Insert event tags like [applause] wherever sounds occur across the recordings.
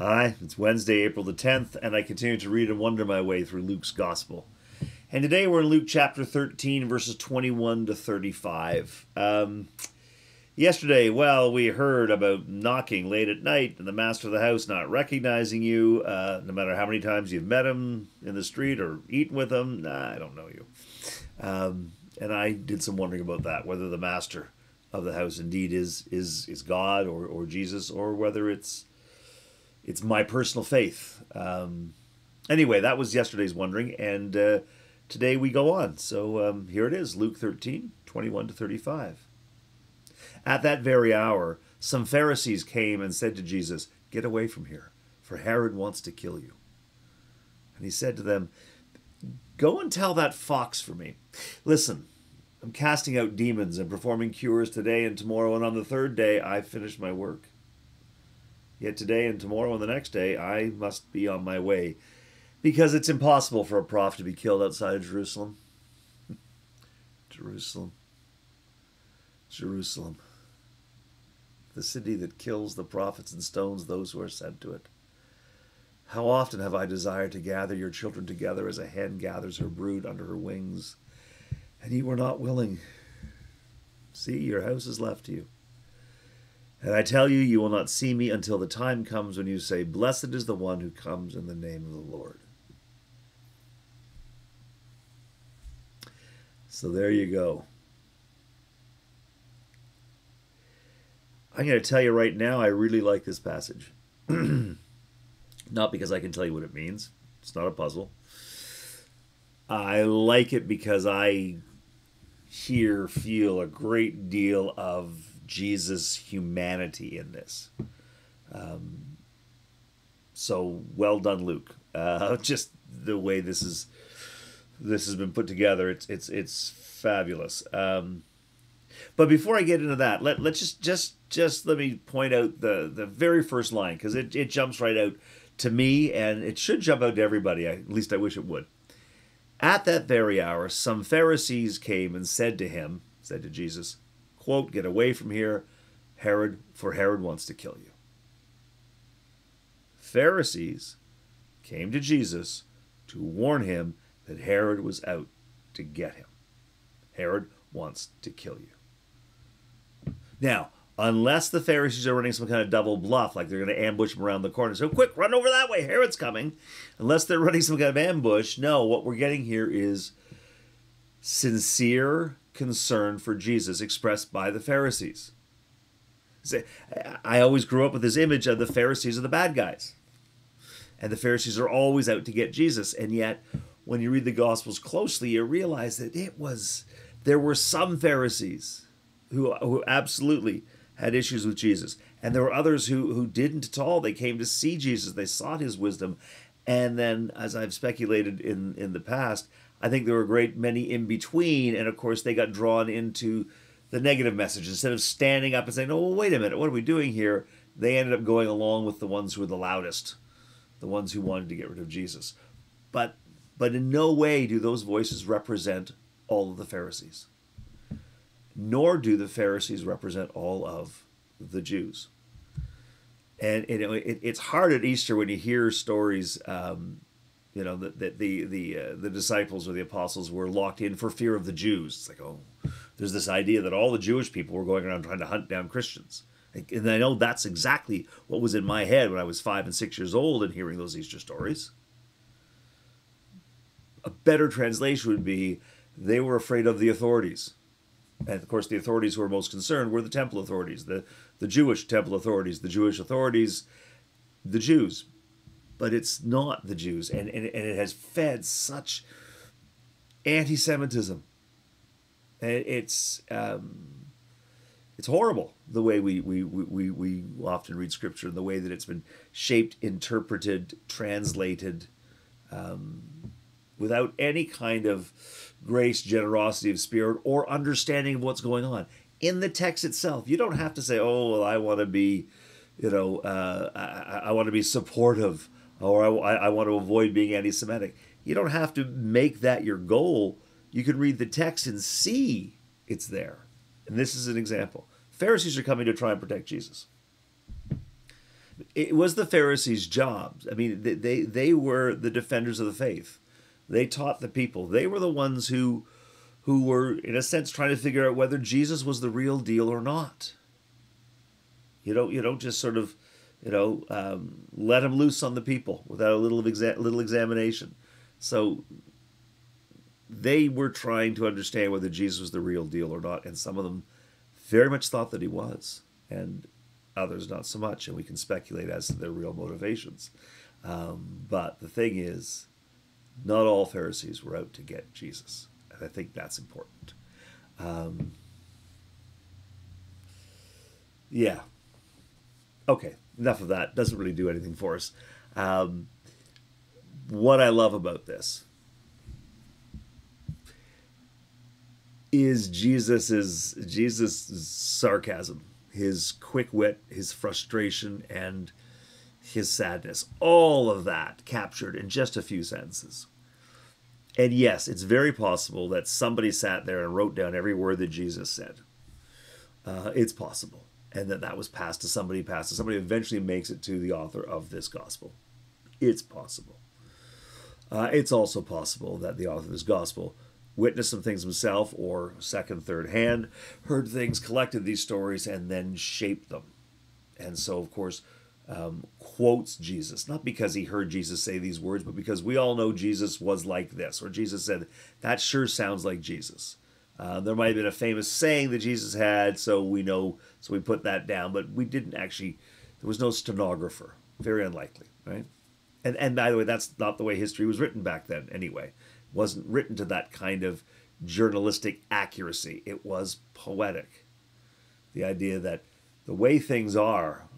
Hi, it's Wednesday, April the 10th, and I continue to read and wonder my way through Luke's Gospel. And today we're in Luke chapter 13, verses 21 to 35. Um, yesterday, well, we heard about knocking late at night and the master of the house not recognizing you, uh, no matter how many times you've met him in the street or eaten with him. Nah, I don't know you. Um, and I did some wondering about that, whether the master of the house indeed is is is God or, or Jesus, or whether it's it's my personal faith. Um, anyway, that was yesterday's wondering, and uh, today we go on. So um, here it is Luke 13, 21 to 35. At that very hour, some Pharisees came and said to Jesus, Get away from here, for Herod wants to kill you. And he said to them, Go and tell that fox for me. Listen, I'm casting out demons and performing cures today and tomorrow, and on the third day I finish my work. Yet today and tomorrow and the next day I must be on my way, because it's impossible for a prophet to be killed outside of Jerusalem. [laughs] Jerusalem. Jerusalem. The city that kills the prophets and stones those who are sent to it. How often have I desired to gather your children together as a hen gathers her brood under her wings, and you were not willing. See, your house is left to you. And I tell you, you will not see me until the time comes when you say, Blessed is the one who comes in the name of the Lord. So there you go. I'm going to tell you right now, I really like this passage. [clears throat] not because I can tell you what it means, it's not a puzzle. I like it because I hear, feel a great deal of Jesus' humanity in this. Um, so well done, Luke. Uh, [laughs] just the way this is this has been put together, it's it's it's fabulous. Um, but before I get into that, let let's just just just let me point out the the very first line because it it jumps right out to me and it should jump out to everybody. I, at least I wish it would. At that very hour, some Pharisees came and said to him, said to Jesus, quote, get away from here, Herod, for Herod wants to kill you. Pharisees came to Jesus to warn him that Herod was out to get him. Herod wants to kill you. Now, unless the Pharisees are running some kind of double bluff, like they're going to ambush him around the corner. So quick, run over that way. Herod's coming. Unless they're [laughs] running some kind of ambush, no, what we're getting here is sincere concern for Jesus expressed by the Pharisees. I always grew up with this image of the Pharisees are the bad guys. And the Pharisees are always out to get Jesus. And yet, when you read the Gospels closely, you realize that it was, there were some Pharisees who, who absolutely had issues with Jesus. And there were others who, who didn't at all. They came to see Jesus, they sought his wisdom. And then, as I've speculated in, in the past, I think there were a great many in between. And of course, they got drawn into the negative message. Instead of standing up and saying, oh, well, wait a minute, what are we doing here? They ended up going along with the ones who were the loudest, the ones who wanted to get rid of Jesus. But, but in no way do those voices represent all of the Pharisees, nor do the Pharisees represent all of the Jews. And, it, it's hard at Easter when you hear stories um, you know that the the the, uh, the disciples or the apostles were locked in for fear of the Jews. It's like oh, there's this idea that all the Jewish people were going around trying to hunt down Christians, and I know that's exactly what was in my head when I was five and six years old and hearing those Easter stories. A better translation would be they were afraid of the authorities. And of course, the authorities who were most concerned were the temple authorities, the, the Jewish temple authorities, the Jewish authorities, the Jews but it's not the Jews, and and, and it has fed such anti-Semitism. It's um, it's horrible the way we, we, we, we often read scripture and the way that it's been shaped, interpreted, translated, um, without any kind of grace, generosity of spirit, or understanding of what's going on in the text itself. You don't have to say, "Oh, well, I want to be." You know, uh, I, I want to be supportive or I, I want to avoid being anti Semitic. You don't have to make that your goal. You can read the text and see it's there. And this is an example. Pharisees are coming to try and protect Jesus. it was the Pharisees' job. I mean, they, they they were the defenders of the faith. They taught the people. They were the ones who who were, in a sense, trying to figure out whether Jesus was the real deal or not. You don't you don't just sort of, you know, um, let him loose on the people without a little of exa- little examination. So they were trying to understand whether Jesus was the real deal or not, and some of them very much thought that he was, and others not so much, and we can speculate as to their real motivations. Um, but the thing is, not all Pharisees were out to get Jesus, and I think that's important. Um, yeah. Okay, enough of that. Doesn't really do anything for us. Um, what I love about this is Jesus's Jesus' sarcasm, his quick wit, his frustration, and his sadness. All of that captured in just a few sentences. And yes, it's very possible that somebody sat there and wrote down every word that Jesus said. Uh, it's possible. And that that was passed to somebody, passed to somebody, eventually makes it to the author of this gospel. It's possible. Uh, it's also possible that the author of this gospel witnessed some things himself or second, third hand, heard things, collected these stories, and then shaped them. And so, of course, um, quotes Jesus, not because he heard Jesus say these words, but because we all know Jesus was like this, or Jesus said, that sure sounds like Jesus. Uh, there might have been a famous saying that Jesus had, so we know, so we put that down, but we didn't actually, there was no stenographer. Very unlikely, right? And, and by the way, that's not the way history was written back then, anyway wasn't written to that kind of journalistic accuracy. It was poetic. The idea that the way things are,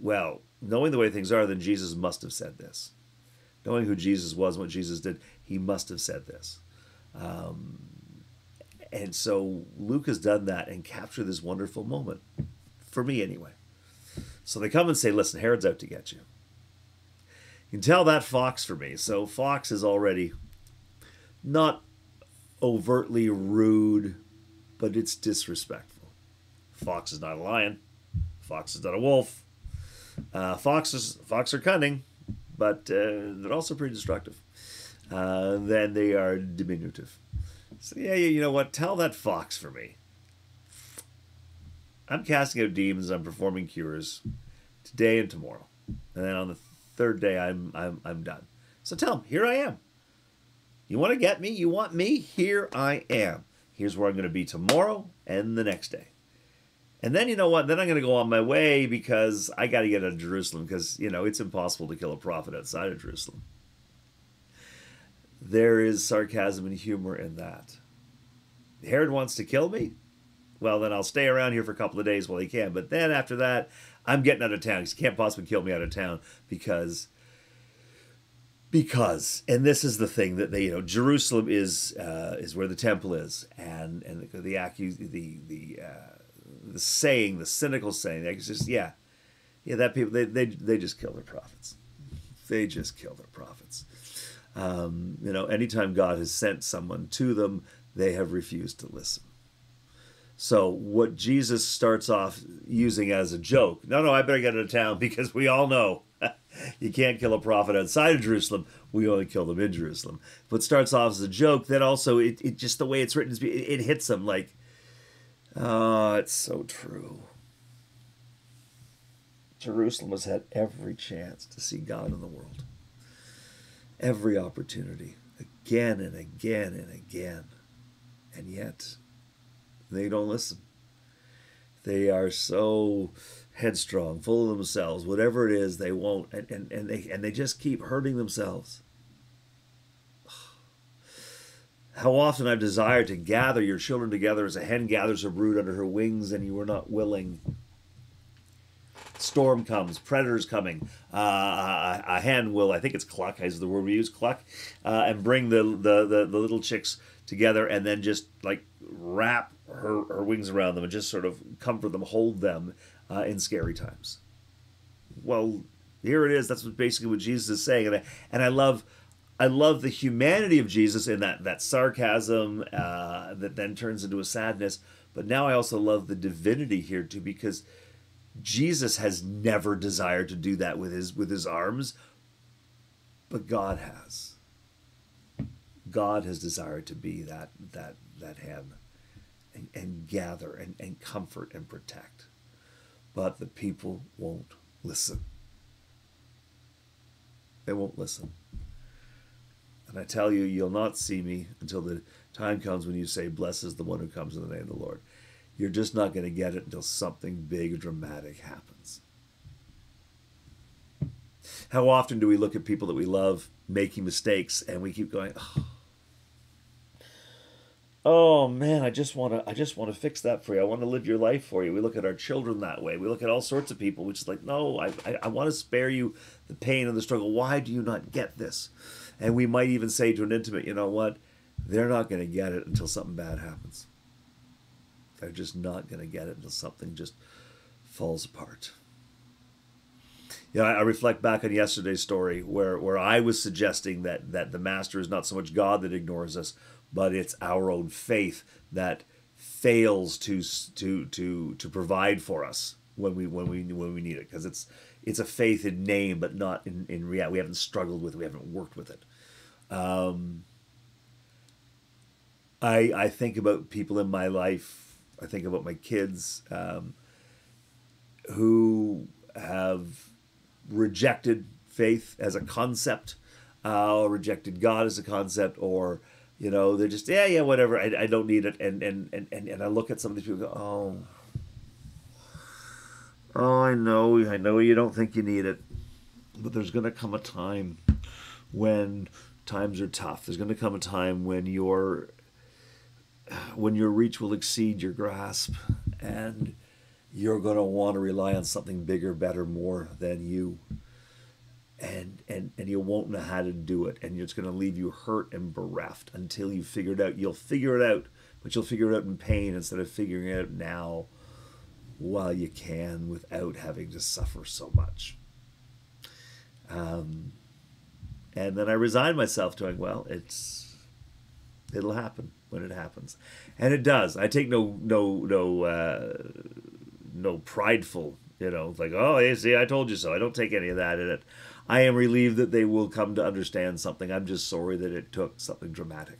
well, knowing the way things are, then Jesus must have said this. Knowing who Jesus was and what Jesus did, he must have said this. Um, and so Luke has done that and captured this wonderful moment, for me anyway. So they come and say, Listen, Herod's out to get you. You can tell that Fox for me. So Fox is already not overtly rude, but it's disrespectful. Fox is not a lion. Fox is not a wolf. Uh, foxes, fox are cunning, but uh, they're also pretty destructive. Uh, then they are diminutive. So yeah, yeah, you know what? Tell that fox for me. I'm casting out demons. I'm performing cures today and tomorrow, and then on the third day, I'm I'm I'm done. So tell him, here I am. You want to get me? You want me? Here I am. Here's where I'm going to be tomorrow and the next day. And then you know what? Then I'm going to go on my way because I got to get out of Jerusalem because, you know, it's impossible to kill a prophet outside of Jerusalem. There is sarcasm and humor in that. Herod wants to kill me? Well, then I'll stay around here for a couple of days while he can. But then after that, I'm getting out of town because he can't possibly kill me out of town because because and this is the thing that they you know Jerusalem is uh, is where the temple is and and the the accuse the the uh, the saying the cynical saying it's just yeah yeah that people they they they just kill their prophets they just kill their prophets um, you know anytime God has sent someone to them they have refused to listen so what Jesus starts off using as a joke no no I better get out of town because we all know [laughs] you can't kill a prophet outside of Jerusalem. We only kill them in Jerusalem. But starts off as a joke. Then also, it, it just the way it's written, it, hits them like, oh, it's so true. Jerusalem has had every chance to see God in the world, every opportunity, again and again and again, and yet they don't listen. They are so headstrong, full of themselves, whatever it is, they won't, and, and, and they and they just keep hurting themselves. [sighs] How often I've desired to gather your children together as a hen gathers her brood under her wings, and you were not willing. Storm comes, predators coming. Uh, a, hen will, I think it's cluck, is the word we use, cluck, uh, and bring the, the, the the little chicks together, and then just like wrap her, her wings around them and just sort of comfort them, hold them, uh, in scary times. Well, here it is. That's basically what Jesus is saying, and I, and I love. I love the humanity of Jesus in that that sarcasm uh, that then turns into a sadness. But now I also love the divinity here too, because Jesus has never desired to do that with his with his arms, but God has. God has desired to be that that that hand and, and gather and, and comfort and protect. But the people won't listen. They won't listen. And I tell you, you'll not see me until the time comes when you say, Blessed is the one who comes in the name of the Lord. You're just not going to get it until something big or dramatic happens. How often do we look at people that we love making mistakes and we keep going, oh, oh man, I just want to I just want to fix that for you. I want to live your life for you. We look at our children that way. We look at all sorts of people, which is like, no, I, I, I want to spare you the pain and the struggle. Why do you not get this? And we might even say to an intimate, you know what? They're not going to get it until something bad happens. They're just not going to get it until something just falls apart. You know, I reflect back on yesterday's story where, where I was suggesting that, that the master is not so much God that ignores us, but it's our own faith that fails to to to to provide for us when we when we when we need it because it's it's a faith in name but not in in reality. We haven't struggled with it. We haven't worked with it. Um, I I think about people in my life. I think about my kids um, who have rejected faith as a concept, uh, or rejected God as a concept, or you know they're just yeah yeah whatever. I, I don't need it, and and, and and and I look at some of these people, go oh. Oh, I know, I know you don't think you need it, but there's to come a time when times are tough. There's to come a time when your when your reach will exceed your grasp, and you're going to want to rely on something bigger, better, more than you. And, and and you won't know how to do it and it's going to leave you hurt and bereft until you figure it out you'll figure it out but you'll figure it out in pain instead of figuring it out now while you can without having to suffer so much um, and then i resigned myself to going well it's it'll happen when it happens and it does i take no no no uh, no prideful, you know, like, oh, hey, see, I told you so. I don't take any of that in it. I am relieved that they will come to understand something. I'm just sorry that it took something dramatic.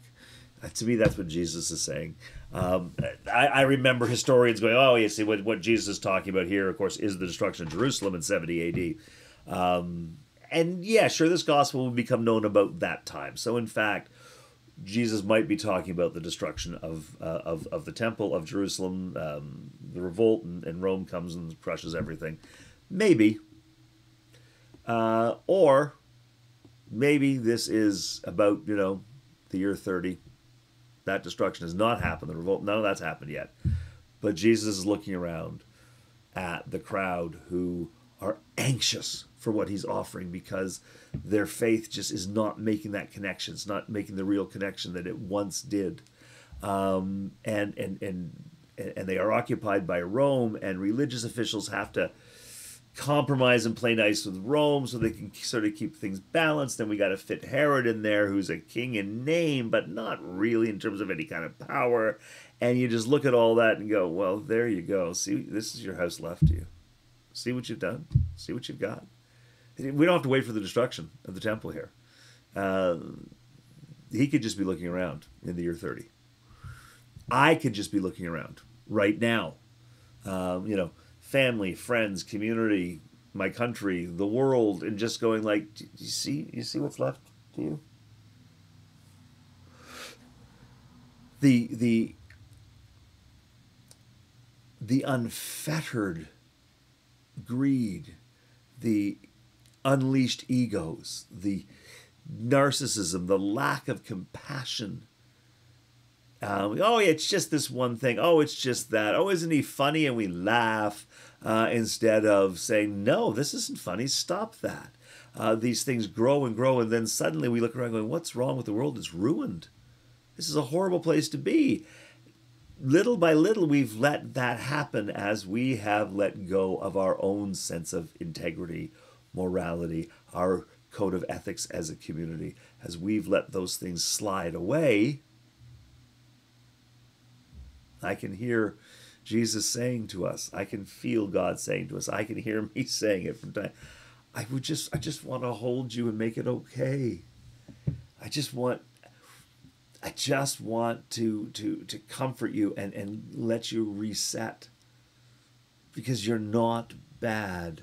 Uh, to me, that's what Jesus is saying. Um, I, I, remember historians going, oh, you see, what, what Jesus is talking about here, of course, is the destruction of Jerusalem in 70 AD. Um, and yeah, sure, this gospel will become known about that time. So, in fact, Jesus might be talking about the destruction of uh, of, of the temple of Jerusalem, um, the revolt, and, and, Rome comes and crushes everything. Maybe, uh, or maybe this is about you know the year thirty. That destruction has not happened. The revolt, none of that's happened yet. But Jesus is looking around at the crowd who are anxious for what he's offering because their faith just is not making that connection. It's not making the real connection that it once did. Um, and, and, and, and they are occupied by Rome, and religious officials have to compromise and play nice with Rome so they can sort of keep things balanced. Then we got to fit Herod in there, who's a king in name, but not really in terms of any kind of power. And you just look at all that and go, well, there you go. See, this is your house left to you. See what you've done. See what you've got. We don't have to wait for the destruction of the temple here. Uh, he could just be looking around in the year 30. I could just be looking around right now. Um, you know, family, friends, community, my country, the world, and just going like, do you see? You see what's left to you? The the the unfettered greed, the unleashed egos, the narcissism, the lack of compassion. Um, oh, it's just this one thing. Oh, it's just that. Oh, isn't he funny? And we laugh uh, instead of saying, no, this isn't funny. Stop that. Uh, these things grow and grow, and then suddenly we look around going, what's wrong with the world? It's ruined. This is a horrible place to be. Little by little, we've let that happen as we have let go of our own sense of integrity morality, our code of ethics as a community, as we've let those things slide away, I can hear Jesus saying to us. I can feel God saying to us. I can hear me [laughs] saying it from time. I would just I just want to hold you and make it okay. I just want I just want to to to comfort you and and let you reset because you're not bad.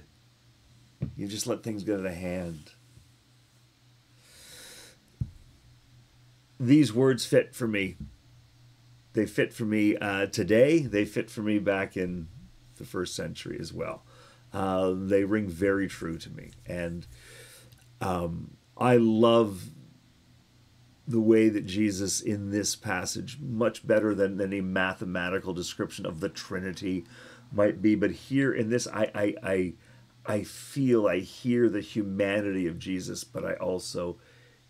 You just let things get out of hand. These words fit for me. They fit for me uh, today. They fit for me back in the first century as well. Uh, they ring very true to me, and um, I love the way that Jesus in this passage, much better than, than a mathematical description of the Trinity might be. But here in this, I, I, I, I feel, I hear the humanity of Jesus, but I also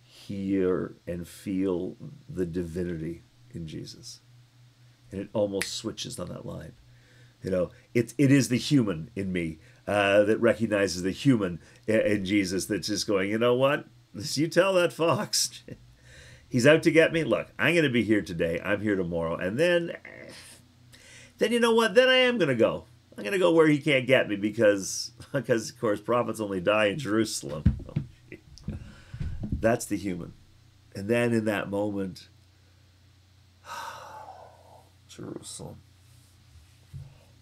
hear and feel the divinity in Jesus. And it almost switches on that line. You know, it, it is the human in me uh, that recognizes the human in, in Jesus that's just going, you know what? [laughs] You tell that fox. [laughs] He's out to get me. Look, I'm going to be here today. I'm here tomorrow. And then, [sighs] then you know what? Then I am going to go. I'm going to go where he can't get me because, [laughs] because of course, prophets only die in Jerusalem. [laughs] Oh, That's the human. And then in that moment, [sighs] Jerusalem.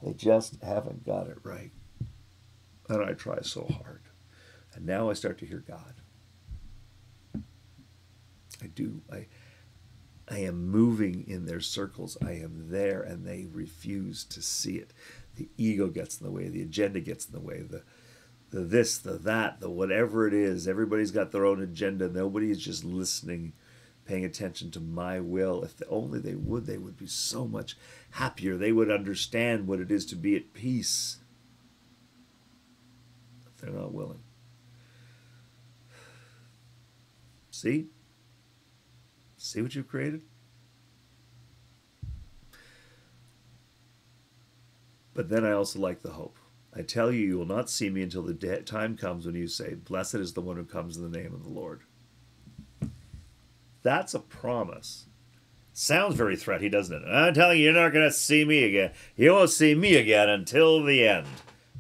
They just haven't got it right. And I try so hard. And now I start to hear God. I do. I I am moving in their circles. I am there and they refuse to see it. The ego gets in the way, the agenda gets in the way, the the this, the that, the whatever it is. Everybody's got their own agenda. Nobody is just listening, paying attention to my will. If only they would, they would be so much happier. They would understand what it is to be at peace. If they're not willing. See? See what you've created? But then I also like the hope. I tell you, you will not see me until the time comes when you say, Blessed is the one who comes in the name of the Lord. That's a promise. Sounds very threaty, doesn't it? I'm telling you, you're not going to see me again. You won't see me again until the end.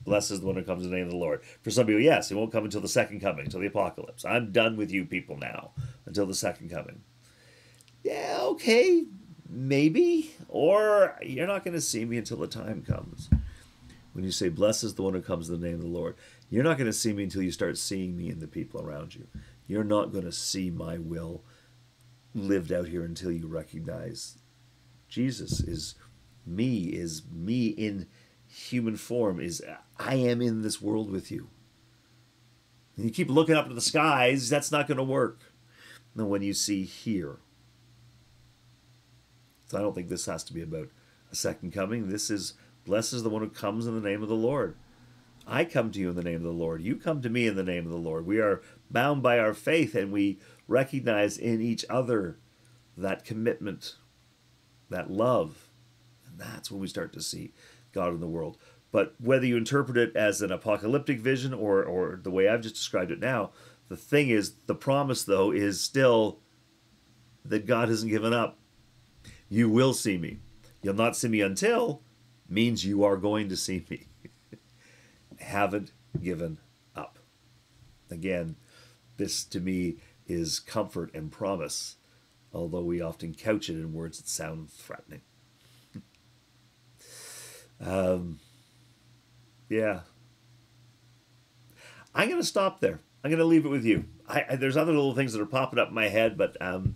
Blessed is the one who comes in the name of the Lord. For some people, yes, he won't come until the second coming, until the apocalypse. I'm done with you people now until the second coming yeah, okay, maybe. Or you're not going to see me until the time comes. When you say, Blessed is the one who comes in the name of the Lord, you're not going to see me until you start seeing me in the people around you. You're not going to see my will lived out here until you recognize Jesus is me, is me in human form, is I am in this world with you. And you keep looking up to the skies, that's not going to work. And when you see here, so I don't think this has to be about a second coming. This is blessed is the one who comes in the name of the Lord. I come to you in the name of the Lord. You come to me in the name of the Lord. We are bound by our faith and we recognize in each other that commitment, that love. And that's when we start to see God in the world. But whether you interpret it as an apocalyptic vision or, or the way I've just described it now, the thing is, the promise, though, is still that God hasn't given up. You will see me. You'll not see me until means you are going to see me. [laughs] Haven't given up. Again, this to me is comfort and promise, although we often couch it in words that sound threatening. [laughs] um, yeah. I'm going to stop there. I'm going to leave it with you. I, I, there's other little things that are popping up in my head, but um,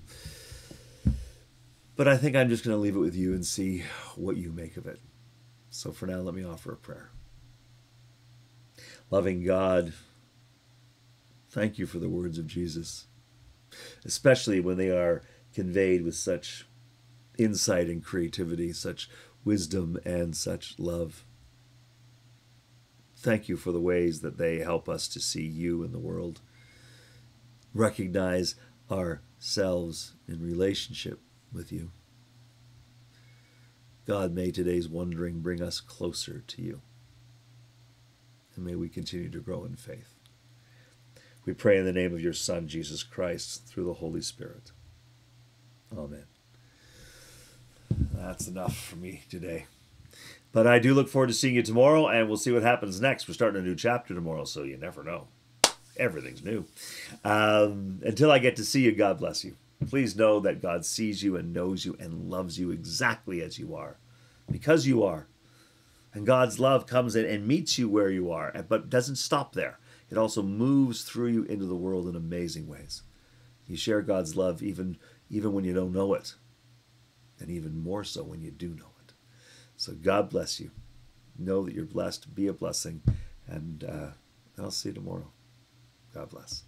but I think I'm just going to leave it with you and see what you make of it. So for now, let me offer a prayer. Loving God, thank you for the words of Jesus, especially when they are conveyed with such insight and creativity, such wisdom and such love. Thank you for the ways that they help us to see you in the world, recognize ourselves in relationship with you. God, may today's wondering bring us closer to you. And may we continue to grow in faith. We pray in the name of your Son, Jesus Christ, through the Holy Spirit. Amen. That's enough for me today. But I do look forward to seeing you tomorrow, and we'll see what happens next. We're starting a new chapter tomorrow, so you never know. Everything's new. Um, until I get to see you, God bless you. Please know that God sees you and knows you and loves you exactly as you are, because you are. And God's love comes in and meets you where you are, but doesn't stop there. It also moves through you into the world in amazing ways. You share God's love even, even when you don't know it, and even more so when you do know it. So God bless you. Know that you're blessed. Be a blessing. And uh, I'll see you tomorrow. God bless.